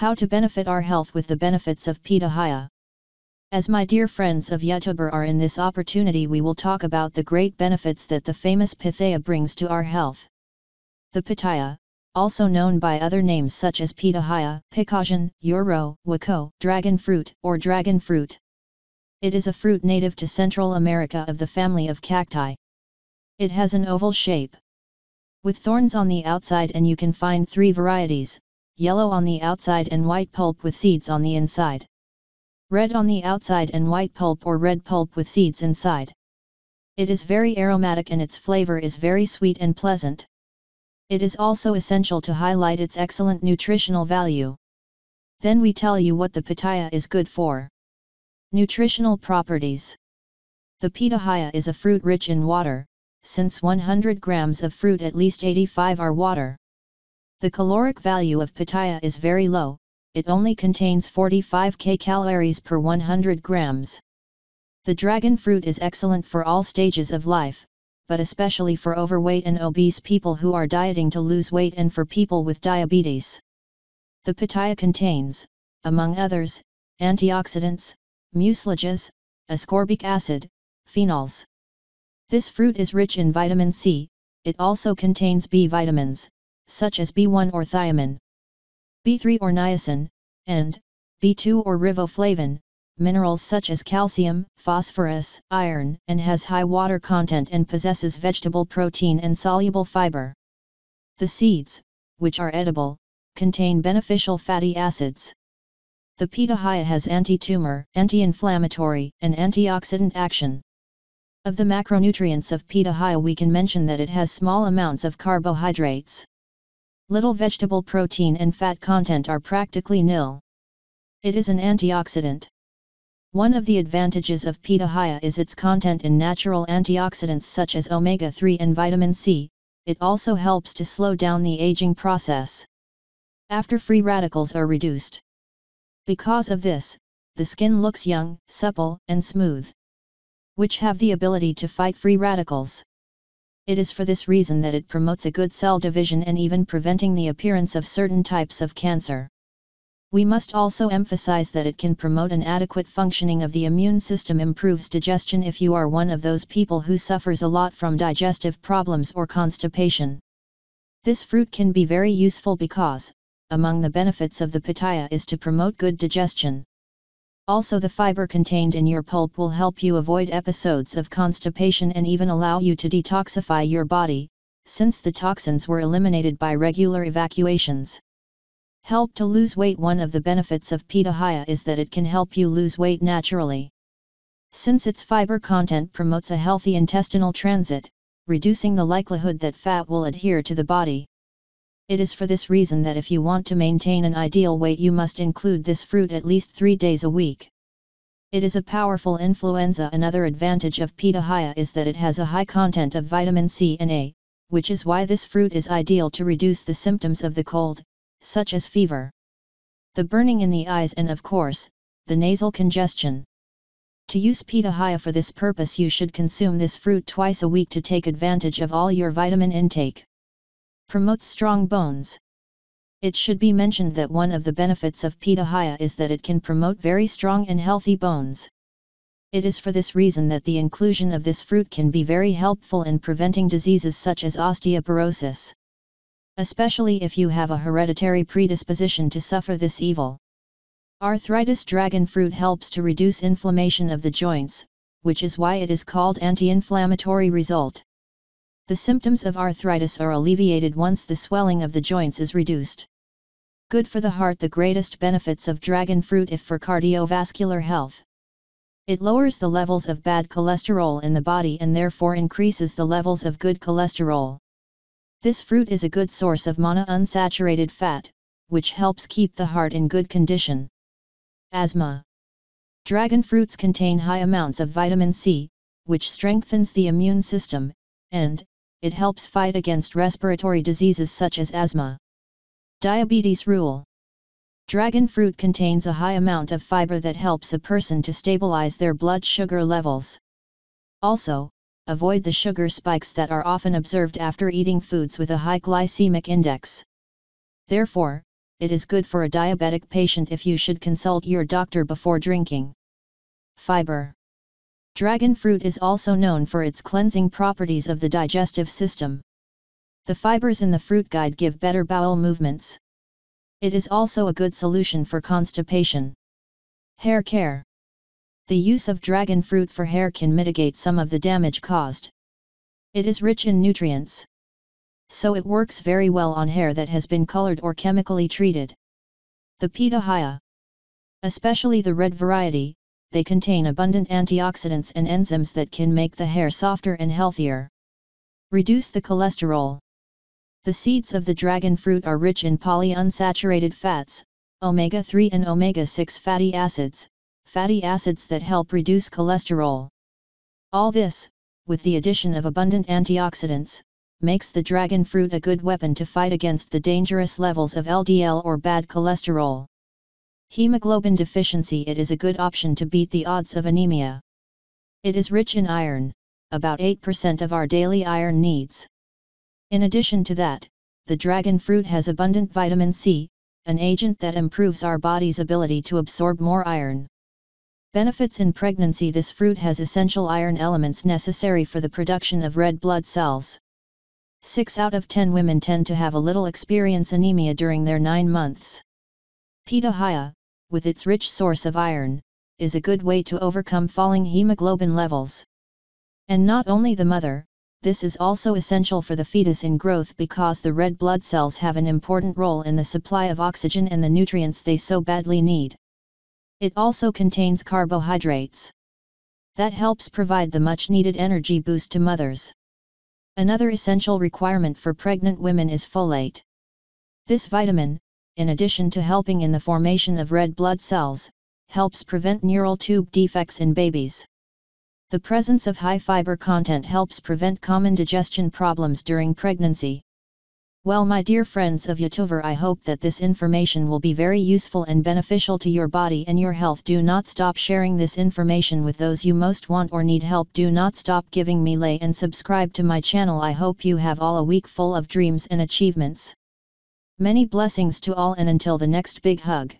How to benefit our health with the benefits of Pitahaya. As my dear friends of YouTuber are in this opportunity we will talk about the great benefits that the famous Pitaya brings to our health. The Pitaya, also known by other names such as Pitahaya, Pikajan, Euro, Wako, dragon fruit, or dragon fruit. It is a fruit native to Central America of the family of cacti. It has an oval shape. With thorns on the outside and you can find three varieties, yellow on the outside and white pulp with seeds on the inside. Red on the outside and white pulp or red pulp with seeds inside. It is very aromatic and its flavor is very sweet and pleasant. It is also essential to highlight its excellent nutritional value. Then we tell you what the pitaya is good for. Nutritional properties. The pitahaya is a fruit rich in water, since 100 grams of fruit at least 85 are water. The caloric value of pitaya is very low, it only contains 45 kcals per 100 grams. The dragon fruit is excellent for all stages of life, but especially for overweight and obese people who are dieting to lose weight and for people with diabetes. The pitaya contains, among others, antioxidants, mucilages, ascorbic acid, phenols. This fruit is rich in vitamin C, it also contains B vitamins, such as B1 or thiamine, B3 or niacin, and B2 or riboflavin, minerals such as calcium, phosphorus, iron, and has high water content and possesses vegetable protein and soluble fiber. The seeds, which are edible, contain beneficial fatty acids. The pitahaya has anti-tumor, anti-inflammatory, and antioxidant action. Of the macronutrients of pitahaya we can mention that it has small amounts of carbohydrates. Little vegetable protein and fat content are practically nil. It is an antioxidant. One of the advantages of pitahaya is its content in natural antioxidants such as omega-3 and vitamin C, it also helps to slow down the aging process. After free radicals are reduced. Because of this, the skin looks young, supple, and smooth which have the ability to fight free radicals. It is for this reason that it promotes a good cell division and even preventing the appearance of certain types of cancer. We must also emphasize that it can promote an adequate functioning of the immune system improves digestion if you are one of those people who suffers a lot from digestive problems or constipation. This fruit can be very useful because, among the benefits of the pitaya is to promote good digestion. Also the fiber contained in your pulp will help you avoid episodes of constipation and even allow you to detoxify your body, since the toxins were eliminated by regular evacuations. Help to lose weight One of the benefits of pitahaya is that it can help you lose weight naturally. Since its fiber content promotes a healthy intestinal transit, reducing the likelihood that fat will adhere to the body. It is for this reason that if you want to maintain an ideal weight you must include this fruit at least 3 days a week. It is a powerful influenza Another advantage of pitahaya is that it has a high content of vitamin C and A, which is why this fruit is ideal to reduce the symptoms of the cold, such as fever. The burning in the eyes and of course, the nasal congestion. To use pitahaya for this purpose you should consume this fruit twice a week to take advantage of all your vitamin intake. Promotes strong bones. It should be mentioned that one of the benefits of pitahaya is that it can promote very strong and healthy bones. It is for this reason that the inclusion of this fruit can be very helpful in preventing diseases such as osteoporosis. Especially if you have a hereditary predisposition to suffer this evil. Arthritis dragon fruit helps to reduce inflammation of the joints, which is why it is called anti-inflammatory result. The symptoms of arthritis are alleviated once the swelling of the joints is reduced. Good for the heart The greatest benefits of dragon fruit if for cardiovascular health. It lowers the levels of bad cholesterol in the body and therefore increases the levels of good cholesterol. This fruit is a good source of monounsaturated fat, which helps keep the heart in good condition. Asthma Dragon fruits contain high amounts of vitamin C, which strengthens the immune system, and, it helps fight against respiratory diseases such as asthma. Diabetes rule Dragon fruit contains a high amount of fiber that helps a person to stabilize their blood sugar levels. Also, avoid the sugar spikes that are often observed after eating foods with a high glycemic index. Therefore, it is good for a diabetic patient if you should consult your doctor before drinking. Fiber Dragon fruit is also known for its cleansing properties of the digestive system. The fibers in the fruit guide give better bowel movements. It is also a good solution for constipation. Hair care. The use of dragon fruit for hair can mitigate some of the damage caused. It is rich in nutrients. So it works very well on hair that has been colored or chemically treated. The Pitahaya. Especially the red variety, they contain abundant antioxidants and enzymes that can make the hair softer and healthier. Reduce the cholesterol. The seeds of the dragon fruit are rich in polyunsaturated fats, omega-3 and omega-6 fatty acids, fatty acids that help reduce cholesterol. All this, with the addition of abundant antioxidants, makes the dragon fruit a good weapon to fight against the dangerous levels of LDL or bad cholesterol. Hemoglobin deficiency It is a good option to beat the odds of anemia. It is rich in iron, about 8% of our daily iron needs. In addition to that, the dragon fruit has abundant vitamin C, an agent that improves our body's ability to absorb more iron. Benefits in pregnancy This fruit has essential iron elements necessary for the production of red blood cells. 6 out of 10 women tend to have a little experience anemia during their 9 months. Pitahaya, with its rich source of iron, is a good way to overcome falling hemoglobin levels. And not only the mother, this is also essential for the fetus in growth because the red blood cells have an important role in the supply of oxygen and the nutrients they so badly need. It also contains carbohydrates. That helps provide the much needed energy boost to mothers. Another essential requirement for pregnant women is folate. This vitamin, in addition to helping in the formation of red blood cells, helps prevent neural tube defects in babies. The presence of high fiber content helps prevent common digestion problems during pregnancy. Well my dear friends of YouTuber I hope that this information will be very useful and beneficial to your body and your health do not stop sharing this information with those you most want or need help do not stop giving me lay and subscribe to my channel I hope you have all a week full of dreams and achievements. Many blessings to all and until the next big hug.